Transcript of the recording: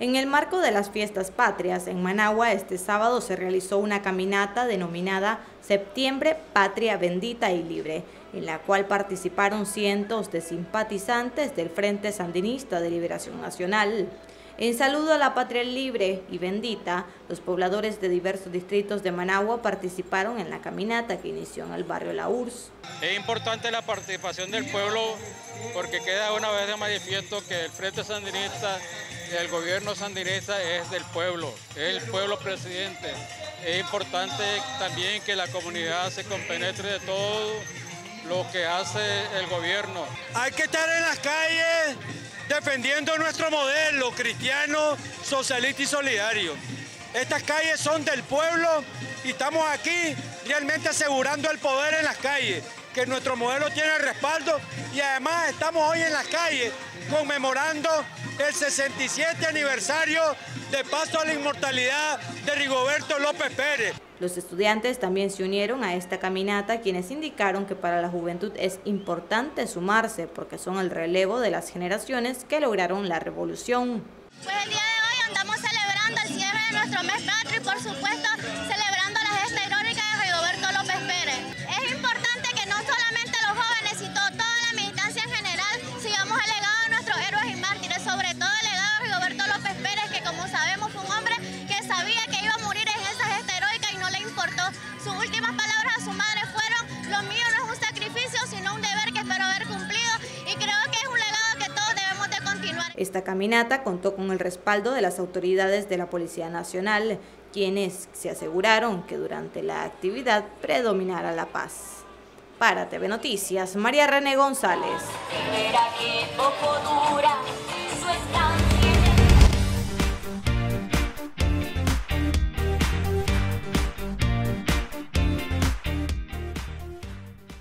En el marco de las fiestas patrias en Managua, este sábado se realizó una caminata denominada Septiembre Patria Bendita y Libre, en la cual participaron cientos de simpatizantes del Frente Sandinista de Liberación Nacional. En saludo a la patria libre y bendita, los pobladores de diversos distritos de Managua participaron en la caminata que inició en el barrio La URSS. Es importante la participación del pueblo porque queda una vez de manifiesto que el Frente Sandinista el gobierno sandinista es del pueblo, es el pueblo presidente. Es importante también que la comunidad se compenetre de todo lo que hace el gobierno. Hay que estar en las calles defendiendo nuestro modelo cristiano, socialista y solidario. Estas calles son del pueblo y estamos aquí realmente asegurando el poder en las calles, que nuestro modelo tiene respaldo y además estamos hoy en las calles conmemorando el 67 aniversario de paso a la inmortalidad de Rigoberto López Pérez. Los estudiantes también se unieron a esta caminata, quienes indicaron que para la juventud es importante sumarse porque son el relevo de las generaciones que lograron la revolución. Pues el día de hoy andamos celebrando el cierre de nuestro mes patrio y por Sus últimas palabras a su madre fueron, lo mío no es un sacrificio, sino un deber que espero haber cumplido y creo que es un legado que todos debemos de continuar. Esta caminata contó con el respaldo de las autoridades de la Policía Nacional, quienes se aseguraron que durante la actividad predominara la paz. Para TV Noticias, María René González.